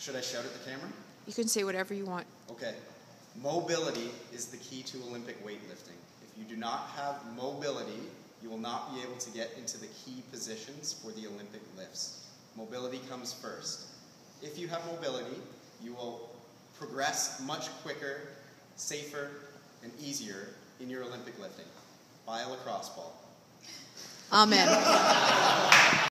Should I shout at the camera? You can say whatever you want. Okay. Mobility is the key to Olympic weightlifting. If you do not have mobility, you will not be able to get into the key positions for the Olympic lifts. Mobility comes first. If you have mobility, you will progress much quicker, safer, and easier in your Olympic lifting. Buy a lacrosse ball. Amen.